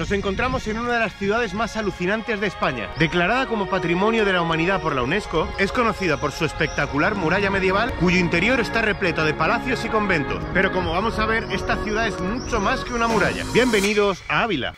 Nos encontramos en una de las ciudades más alucinantes de España. Declarada como Patrimonio de la Humanidad por la UNESCO, es conocida por su espectacular muralla medieval, cuyo interior está repleto de palacios y conventos. Pero como vamos a ver, esta ciudad es mucho más que una muralla. Bienvenidos a Ávila.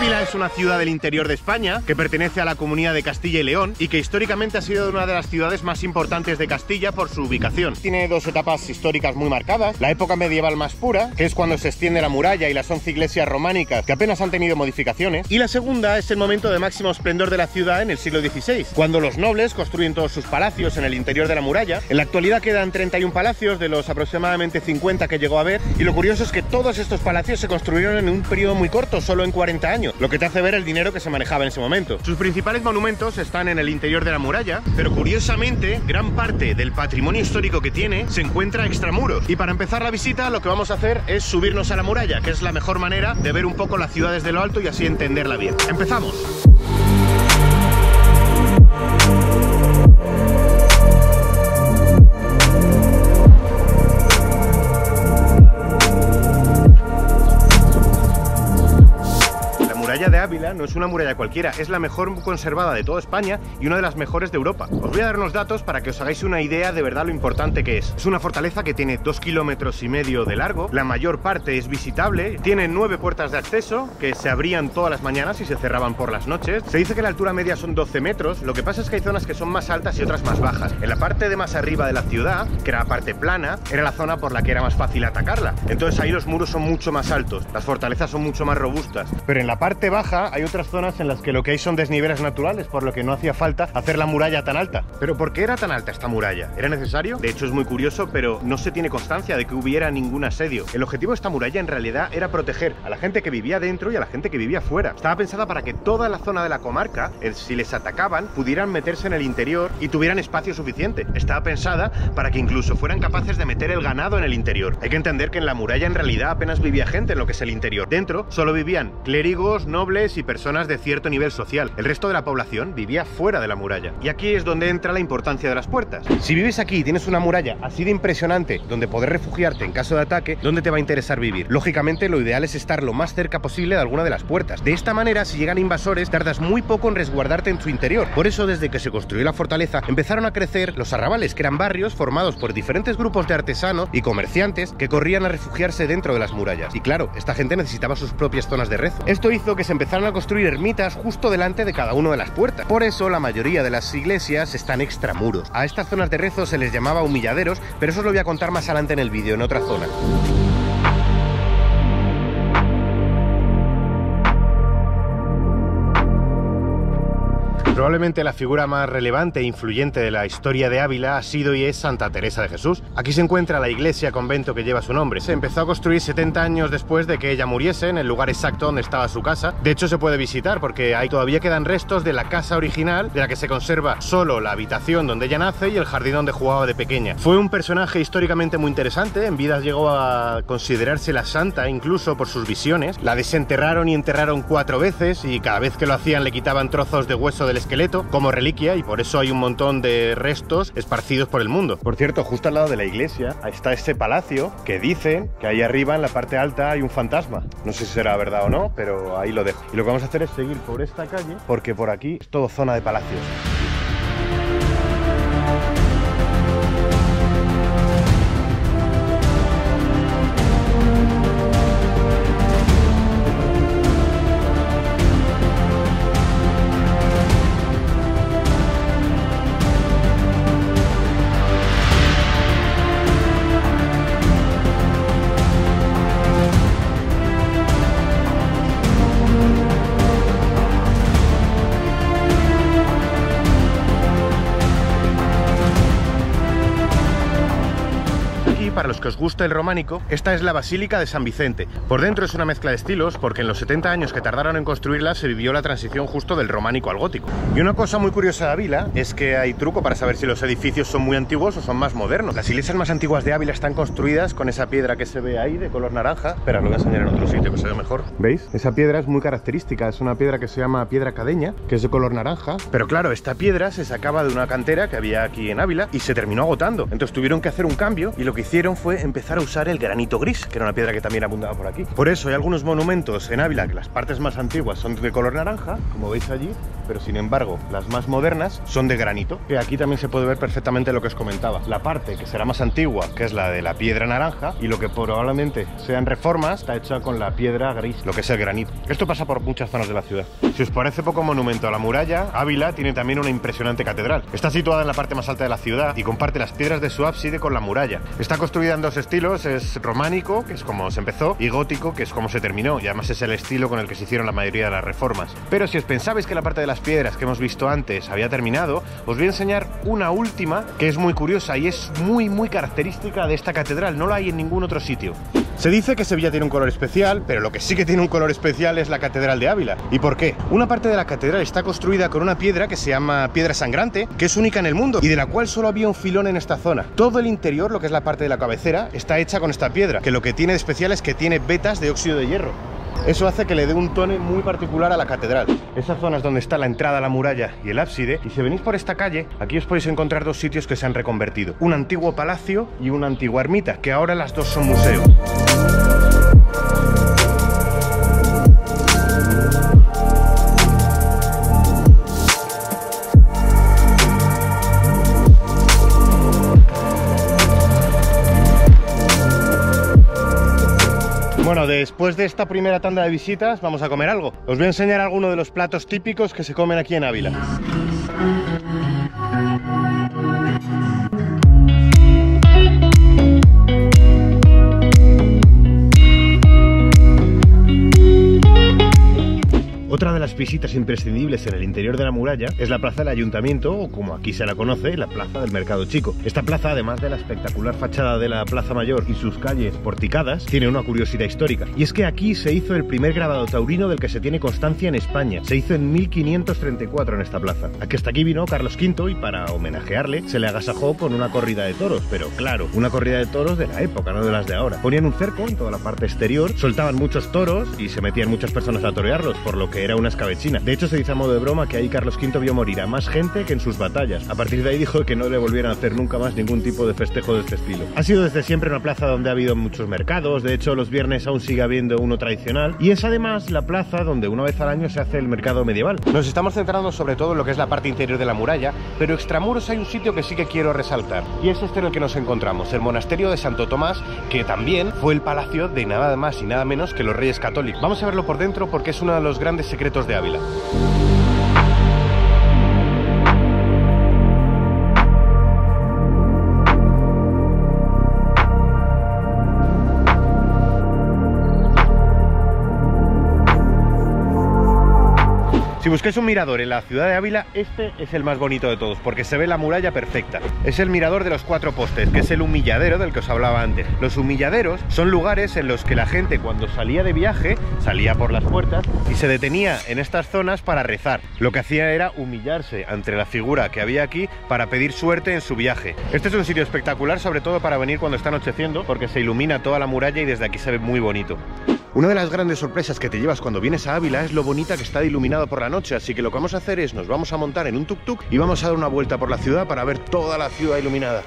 Es una ciudad del interior de España que pertenece a la comunidad de Castilla y León y que históricamente ha sido una de las ciudades más importantes de Castilla por su ubicación. Tiene dos etapas históricas muy marcadas, la época medieval más pura, que es cuando se extiende la muralla y las once iglesias románicas que apenas han tenido modificaciones, y la segunda es el momento de máximo esplendor de la ciudad en el siglo XVI, cuando los nobles construyen todos sus palacios en el interior de la muralla. En la actualidad quedan 31 palacios de los aproximadamente 50 que llegó a haber, y lo curioso es que todos estos palacios se construyeron en un periodo muy corto, solo en 40 años, lo que te hace ver el dinero que se manejaba en ese momento. Sus principales monumentos están en el interior de la muralla, pero curiosamente, gran parte del patrimonio histórico que tiene se encuentra extramuros. Y para empezar la visita, lo que vamos a hacer es subirnos a la muralla, que es la mejor manera de ver un poco la ciudad desde lo alto y así entenderla bien. ¡Empezamos! No es una muralla cualquiera, es la mejor conservada de toda España y una de las mejores de Europa. Os voy a dar unos datos para que os hagáis una idea de verdad lo importante que es. Es una fortaleza que tiene dos kilómetros y medio de largo, la mayor parte es visitable, tiene nueve puertas de acceso que se abrían todas las mañanas y se cerraban por las noches. Se dice que la altura media son 12 metros, lo que pasa es que hay zonas que son más altas y otras más bajas. En la parte de más arriba de la ciudad, que era la parte plana, era la zona por la que era más fácil atacarla. Entonces ahí los muros son mucho más altos, las fortalezas son mucho más robustas. Pero en la parte baja hay otras zonas en las que lo que hay son desniveles naturales, por lo que no hacía falta hacer la muralla tan alta. Pero ¿por qué era tan alta esta muralla? ¿Era necesario? De hecho es muy curioso, pero no se tiene constancia de que hubiera ningún asedio. El objetivo de esta muralla en realidad era proteger a la gente que vivía dentro y a la gente que vivía fuera. Estaba pensada para que toda la zona de la comarca, si les atacaban, pudieran meterse en el interior y tuvieran espacio suficiente. Estaba pensada para que incluso fueran capaces de meter el ganado en el interior. Hay que entender que en la muralla en realidad apenas vivía gente en lo que es el interior. Dentro solo vivían clérigos, nobles, y personas de cierto nivel social. El resto de la población vivía fuera de la muralla. Y aquí es donde entra la importancia de las puertas. Si vives aquí y tienes una muralla así de impresionante donde poder refugiarte en caso de ataque, ¿dónde te va a interesar vivir? Lógicamente lo ideal es estar lo más cerca posible de alguna de las puertas. De esta manera, si llegan invasores, tardas muy poco en resguardarte en su interior. Por eso, desde que se construyó la fortaleza, empezaron a crecer los arrabales, que eran barrios formados por diferentes grupos de artesanos y comerciantes que corrían a refugiarse dentro de las murallas. Y claro, esta gente necesitaba sus propias zonas de rezo. Esto hizo que se empezaran a construir ermitas justo delante de cada una de las puertas. Por eso la mayoría de las iglesias están extramuros. A estas zonas de rezo se les llamaba humilladeros, pero eso os lo voy a contar más adelante en el vídeo, en otra zona. Probablemente la figura más relevante e influyente de la historia de Ávila ha sido y es Santa Teresa de Jesús. Aquí se encuentra la iglesia convento que lleva su nombre. Se empezó a construir 70 años después de que ella muriese en el lugar exacto donde estaba su casa. De hecho se puede visitar porque ahí todavía quedan restos de la casa original de la que se conserva solo la habitación donde ella nace y el jardín donde jugaba de pequeña. Fue un personaje históricamente muy interesante, en vida llegó a considerarse la santa incluso por sus visiones. La desenterraron y enterraron cuatro veces y cada vez que lo hacían le quitaban trozos de hueso del esqueleto como reliquia y por eso hay un montón de restos esparcidos por el mundo. Por cierto, justo al lado de la iglesia está este palacio que dicen que ahí arriba en la parte alta hay un fantasma. No sé si será verdad o no, pero ahí lo dejo. Y lo que vamos a hacer es seguir por esta calle porque por aquí es todo zona de palacios. Gusta el románico, esta es la Basílica de San Vicente. Por dentro es una mezcla de estilos porque en los 70 años que tardaron en construirla se vivió la transición justo del románico al gótico. Y una cosa muy curiosa de Ávila es que hay truco para saber si los edificios son muy antiguos o son más modernos. Las iglesias más antiguas de Ávila están construidas con esa piedra que se ve ahí de color naranja. Espera, lo voy a enseñar en otro sitio que se ve mejor. ¿Veis? Esa piedra es muy característica, es una piedra que se llama piedra cadeña, que es de color naranja. Pero claro, esta piedra se sacaba de una cantera que había aquí en Ávila y se terminó agotando. Entonces tuvieron que hacer un cambio y lo que hicieron fue empezar a usar el granito gris, que era una piedra que también abundaba por aquí. Por eso hay algunos monumentos en Ávila que las partes más antiguas son de color naranja, como veis allí, pero sin embargo las más modernas son de granito. Que aquí también se puede ver perfectamente lo que os comentaba. La parte que será más antigua, que es la de la piedra naranja, y lo que probablemente sean reformas, está hecha con la piedra gris, lo que es el granito. Esto pasa por muchas zonas de la ciudad. Si os parece poco monumento a la muralla, Ávila tiene también una impresionante catedral. Está situada en la parte más alta de la ciudad y comparte las piedras de su ábside con la muralla. Está construida en dos estilos, es románico, que es como se empezó, y gótico, que es como se terminó, y además es el estilo con el que se hicieron la mayoría de las reformas. Pero si os pensabais que la parte de las piedras que hemos visto antes había terminado, os voy a enseñar una última que es muy curiosa y es muy muy característica de esta catedral, no la hay en ningún otro sitio. Se dice que Sevilla tiene un color especial, pero lo que sí que tiene un color especial es la Catedral de Ávila. ¿Y por qué? Una parte de la catedral está construida con una piedra que se llama piedra sangrante, que es única en el mundo y de la cual solo había un filón en esta zona. Todo el interior, lo que es la parte de la cabecera, está hecha con esta piedra, que lo que tiene de especial es que tiene vetas de óxido de hierro. Eso hace que le dé un tono muy particular a la catedral. Esa zona es donde está la entrada la muralla y el ábside. Y si venís por esta calle, aquí os podéis encontrar dos sitios que se han reconvertido. Un antiguo palacio y una antigua ermita, que ahora las dos son museo. Bueno, después de esta primera tanda de visitas vamos a comer algo. Os voy a enseñar algunos de los platos típicos que se comen aquí en Ávila. De las visitas imprescindibles en el interior de la muralla es la plaza del ayuntamiento, o como aquí se la conoce, la plaza del mercado chico. Esta plaza, además de la espectacular fachada de la plaza mayor y sus calles porticadas, tiene una curiosidad histórica. Y es que aquí se hizo el primer grabado taurino del que se tiene constancia en España. Se hizo en 1534 en esta plaza. Aquí hasta aquí vino Carlos V y para homenajearle se le agasajó con una corrida de toros, pero claro, una corrida de toros de la época, no de las de ahora. Ponían un cerco en toda la parte exterior, soltaban muchos toros y se metían muchas personas a torearlos, por lo que era una escabechina. De hecho, se dice a modo de broma que ahí Carlos V vio morir a más gente que en sus batallas. A partir de ahí dijo que no le volvieran a hacer nunca más ningún tipo de festejo de este estilo. Ha sido desde siempre una plaza donde ha habido muchos mercados, de hecho los viernes aún sigue habiendo uno tradicional, y es además la plaza donde una vez al año se hace el mercado medieval. Nos estamos centrando sobre todo en lo que es la parte interior de la muralla, pero extramuros hay un sitio que sí que quiero resaltar, y es este en el que nos encontramos, el monasterio de Santo Tomás, que también fue el palacio de nada más y nada menos que los reyes católicos. Vamos a verlo por dentro porque es uno de los grandes secretos de Ávila. Si busquéis un mirador en la ciudad de Ávila, este es el más bonito de todos, porque se ve la muralla perfecta. Es el mirador de los cuatro postes, que es el humilladero del que os hablaba antes. Los humilladeros son lugares en los que la gente cuando salía de viaje, salía por las puertas y se detenía en estas zonas para rezar. Lo que hacía era humillarse ante la figura que había aquí para pedir suerte en su viaje. Este es un sitio espectacular, sobre todo para venir cuando está anocheciendo, porque se ilumina toda la muralla y desde aquí se ve muy bonito. Una de las grandes sorpresas que te llevas cuando vienes a Ávila es lo bonita que está iluminado por la noche, así que lo que vamos a hacer es nos vamos a montar en un tuk-tuk y vamos a dar una vuelta por la ciudad para ver toda la ciudad iluminada.